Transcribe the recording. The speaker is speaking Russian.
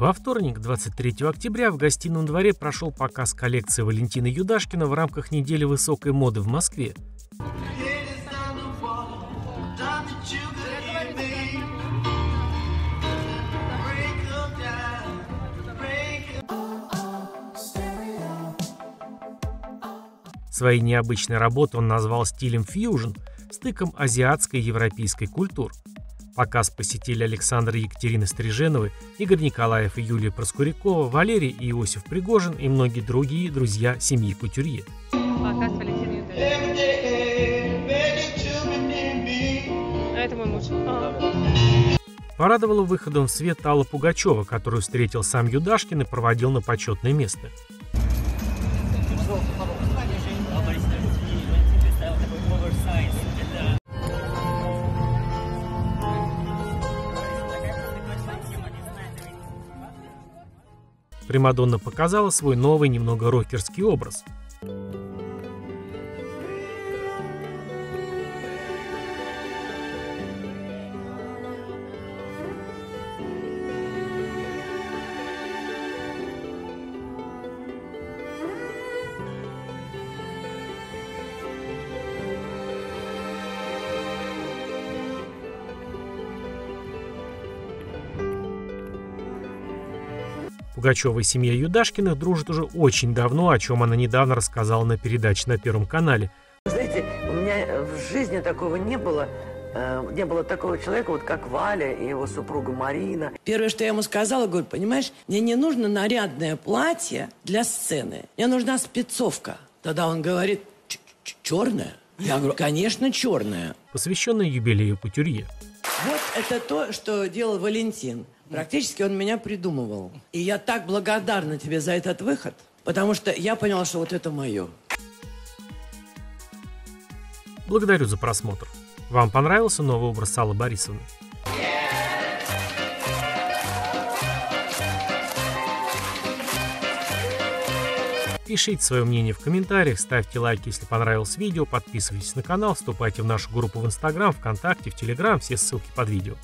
Во вторник, 23 октября, в гостином дворе прошел показ коллекции Валентины Юдашкина в рамках недели высокой моды в Москве. Свои необычные работы он назвал стилем фьюжн, стыком азиатской и европейской культур. Показ посетили Александр и Екатерина Стриженовы, Игорь Николаев и Юлия Проскурякова, Валерий и Иосиф Пригожин и многие другие друзья семьи Кутюрье. Показ Валентина Это мой муж. Порадовала выходом в свет Алла Пугачева, которую встретил сам Юдашкин и проводил на почетное место. Примадонна показала свой новый, немного рокерский образ. Пугачева и семья Юдашкиных дружат уже очень давно, о чем она недавно рассказала на передаче на Первом канале. Знаете, у меня в жизни такого не было. Э, не было такого человека, вот как Валя и его супруга Марина. Первое, что я ему сказала, говорю, понимаешь, мне не нужно нарядное платье для сцены. Мне нужна спецовка. Тогда он говорит, черная? Я говорю, конечно, черная. Посвященная юбилею Кутюрье. Вот это то, что делал Валентин. Практически он меня придумывал. И я так благодарна тебе за этот выход, потому что я поняла, что вот это мое. Благодарю за просмотр. Вам понравился новый образ Аллы Борисовны? Пишите свое мнение в комментариях, ставьте лайки, если понравилось видео, подписывайтесь на канал, вступайте в нашу группу в Инстаграм, ВКонтакте, в Телеграм, все ссылки под видео.